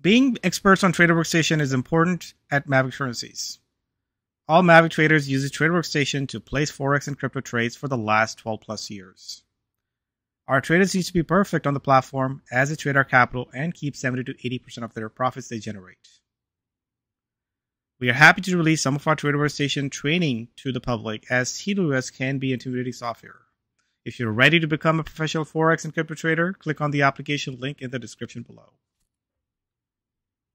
Being experts on Trader Workstation is important at Maverick Currencies. All Maverick traders use Trader Workstation to place Forex and crypto trades for the last 12 plus years. Our traders need to be perfect on the platform as they trade our capital and keep 70 to 80% of their profits they generate. We are happy to release some of our Trader Workstation training to the public as TWS can be intimidating software. If you're ready to become a professional Forex and crypto trader, click on the application link in the description below.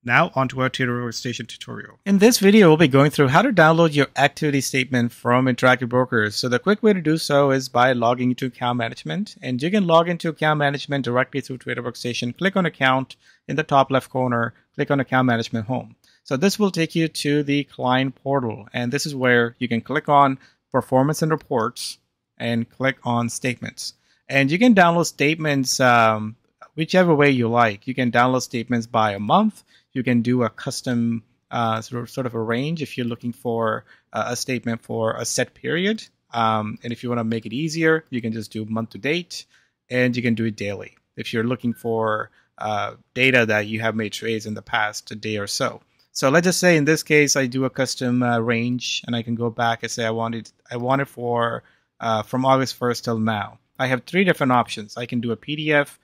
Now onto our Trader Workstation tutorial. In this video, we'll be going through how to download your activity statement from Interactive Brokers. So the quick way to do so is by logging into account management. And you can log into account management directly through Trader Workstation. Click on account in the top left corner, click on account management home. So this will take you to the client portal. And this is where you can click on performance and reports and click on statements. And you can download statements um, whichever way you like. You can download statements by a month you can do a custom uh, sort of sort of a range if you're looking for uh, a statement for a set period. Um, and if you want to make it easier, you can just do month to date, and you can do it daily. If you're looking for uh, data that you have made trades in the past a day or so. So let's just say in this case, I do a custom uh, range, and I can go back and say I wanted I want it for uh, from August 1st till now. I have three different options. I can do a PDF,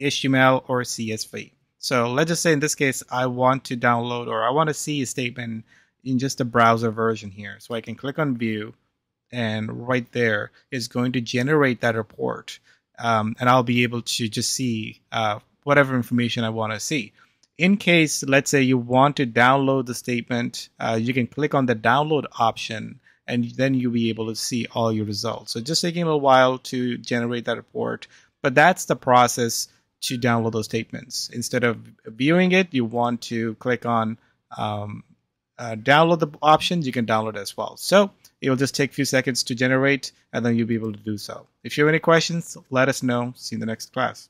HTML, or CSV. So let's just say in this case, I want to download or I want to see a statement in just a browser version here. So I can click on view and right there is going to generate that report. Um, and I'll be able to just see uh, whatever information I want to see. In case, let's say you want to download the statement, uh, you can click on the download option and then you'll be able to see all your results. So just taking a little while to generate that report, but that's the process to download those statements. Instead of viewing it, you want to click on um, uh, download the options. You can download as well. So it will just take a few seconds to generate, and then you'll be able to do so. If you have any questions, let us know. See you in the next class.